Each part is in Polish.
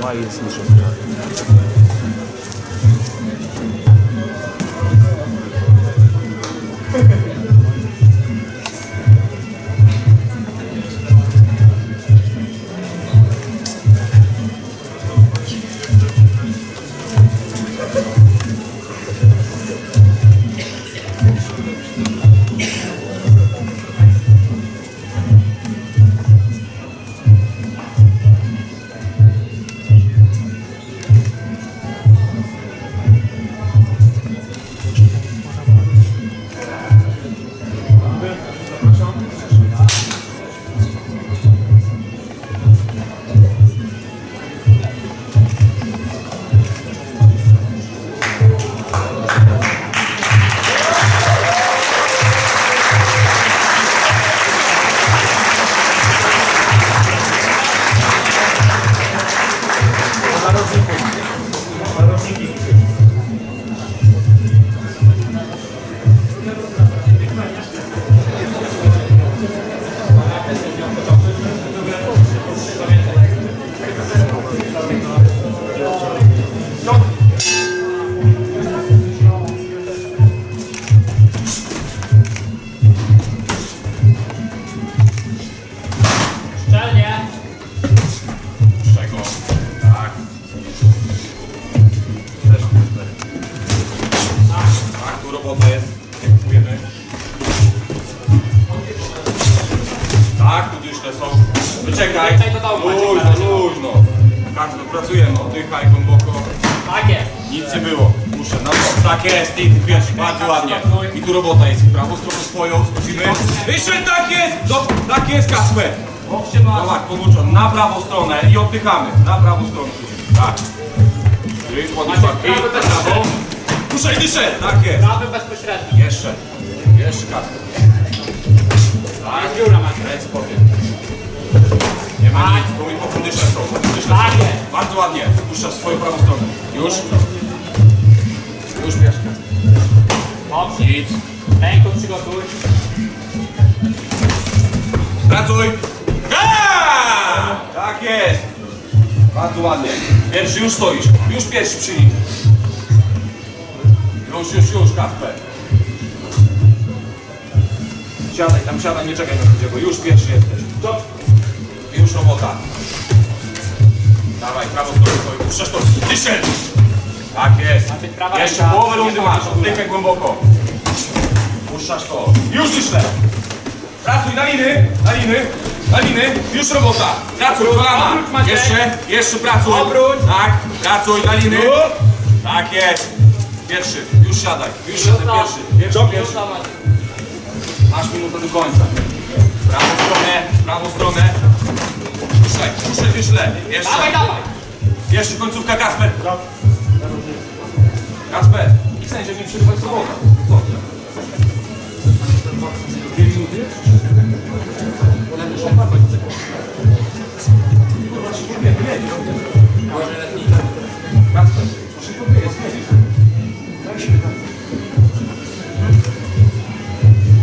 No i jest Domu, Maciek, Luźno, luźno. Pracujemy. Oddychaj głęboko. Tak jest. Nic nie było. Muszę na to. Tak jest, i ty pierwszy, bardzo ładnie. I tu robota jest. I prawą stronę swoją, skoczymy. Wyszedł, tak jest! Do, tak jest, Kasper. Zobacz, podłączony. Na prawą stronę i oddychamy. Na prawą stronę. Tak. Gryz, podnieś prawą. Puszczaj, dyszę. Tak jest. Prawy bezpośrednio. Jeszcze. Jeszcze, Kasper. Tak. Jest dziura. Ręce powiem. Nie ma nic, bo i po dysze są. Dysze Tak jest. Bardzo ładnie. Puszczasz swoją prawą stronę. Już. Już pieszkę. Dobrze. Nic. Ręką przygotuj. Pracuj! Ga! Tak jest! Bardzo ładnie. Pierwszy już stoisz. Już pierwszy przy nim. Już, już, już, Kasper. Siadaj, tam siadaj, nie czekaj na drugiego. Już pierwszy jesteś. Już robota. Dawaj, prawą stronę swoją. Puszczasz to. Dyszę! Tak jest. Jeszcze połowę rundy masz. Oddychaj głęboko. Puszczasz to. Już dyszę! Pracuj na liny, na liny, na liny, już robota. Pracuj, kolana. Jeszcze, jeszcze pracuj. Obróć. Tak, pracuj na liny. Tak jest. Pierwszy, już siadaj, już siadaj, pierwszy, pierwszy, pierwszy. Masz minutę do końca. Prawą stronę, prawą stronę. Puszczaj, puszczaj wyżle. Jeszcze, Dawaj, dawaj. jeszcze końcówka Kasper. Kasper, i sędzia nie przerywaj sobota. Co? Dwie minuty? Kasper, proszę powiedzieć, Daj się tak.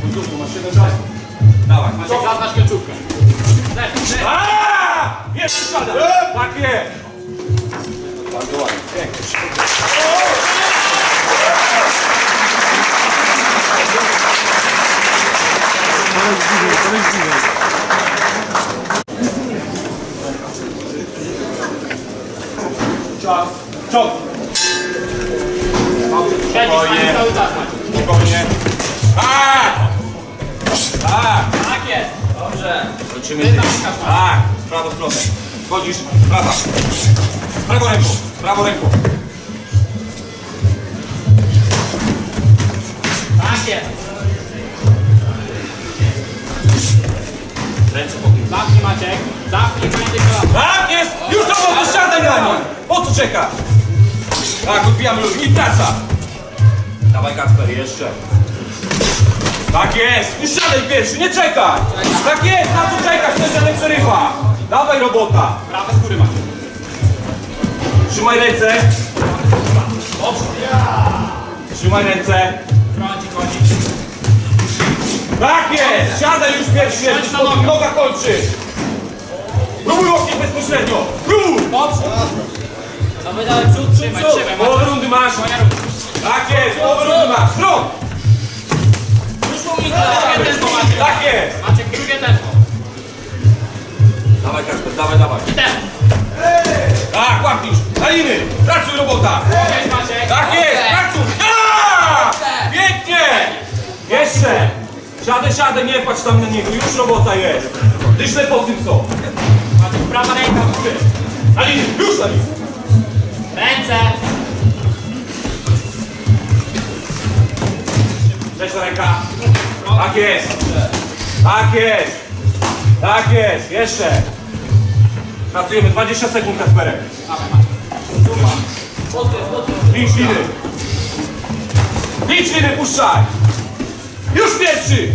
Końcówku, masz 7 czasu. Dawaj. Zaznacz końcówkę. Lepiej, lepiej. Aaa! Jest szkoda! Tak jest! Bardzo ładnie. Czas. Spokojnie. Spokojnie. Tak! Tak! Tak jest. Dobrze. Kończymy Tak, w prawą stronę. Wchodzisz, prawa. Prawą ręką, prawą ręką. Tak jest. Ręce podnieś. Zamknij Maciek. Zamknij kolana. Tak jest! Już to było, siadaj na nim! Po co czekasz? Tak, odbijamy ludzi i praca. Dawaj Kacper, jeszcze. Tak jest! Już siadaj pierwszy, nie czekaj! Tak jest, na co czekasz? Sędzia nie przerywa! Dawaj robota! Prawe z góry. Trzymaj ręce! Dobrze. Trzymaj ręce! Tak jest! Siadaj już pierwszy, noga kończy! Próbuj łokcie bezpośrednio! Próbuj! Dobrze. Dawaj, dawaj, przód, trzymaj, trzymaj. Połowę rundy masz. Tak jest, połowę rundy masz. Maciek. Tak jest. Maciek, drugie tempo. Dawaj Kasper, dawaj, dawaj. Tak, łapisz. Daliny. Pracuj robota. Tak jest, pracuj. A! Pięknie. Jeszcze. Siadę, siadę, nie patrz tam na niego. Już robota jest. Dyszle po tym co. Prawa ręka w górę. Daliny, już daliny. Ręce. Trzecia ręka. Tak jest. Tak jest. Tak jest. Jeszcze. Pracujemy 20 sekund, Kasperek. Licz liny. Licz liny, puszczaj. Już pierwszy.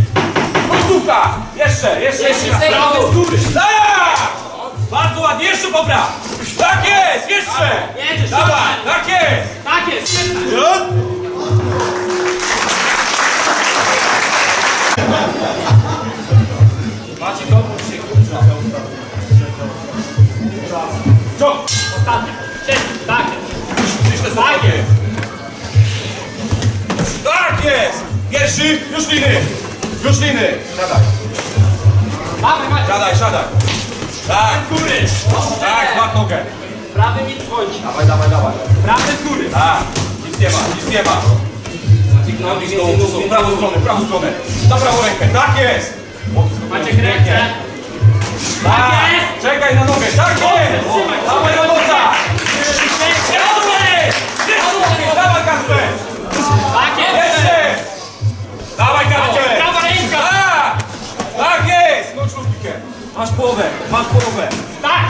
Końcówka. Jeszcze, jeszcze, jeszcze. góry. Tak! Bardzo ładnie, jeszcze popraw. Tak jest, jeszcze. Dawaj, dawaj. tak jest. Tak jest, już liny! Już liny! Siadaj, siadaj, siadaj! Tak, Góry. tak, złap nogę! Prawy mi dzwoni. Dawaj, dawaj, dawaj! Prawy z góry. Tak, nic nie ma, nic nie ma! Z dołu, z dołu, prawą stronę, prawą stronę! Na prawą rękę, tak jest! Maciek, ręce. Tak, jest! czekaj na nogę, tak jest! Dawaj! Jeszcze! Jeszcze! Dawaj Kasper! Tak jest. Dawaj Kasper! Prawa ręka. Tak! Tak jest! Kończ lubkę. Masz połowę, masz połowę, Tak.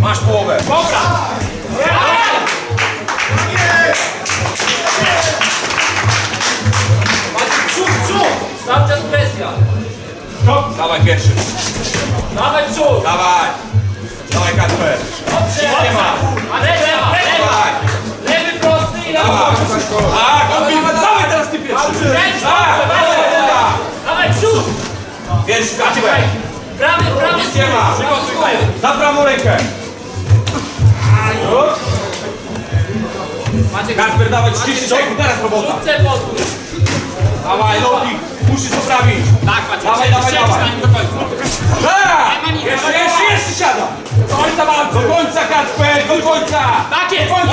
masz połowę. Dobra. Maciek, przód, przód. Cały czas presja. Dawaj pierwszy. Dawaj przód. Dawaj. Dawaj Kasper. Dobrze. Nie ma. Lewa, lewa. Lewy prosty i lewy prosty. Tak. Dawaj teraz ty pierwszy. Tak, Czekaj. Kasper. Prawy, prawy Nic nie ma. Na prawą rękę. Maciek, Kasper, dawaj 30 sekund, teraz robota. Rzucę podwór. Dawaj, nogi. Musisz poprawić. Tak, Maciek. Dawaj, dawaj, dawaj. Tak! Jeszcze, jeszcze, jeszcze siada. Do końca. Do końca Kasper, do końca. Tak jest. Do końca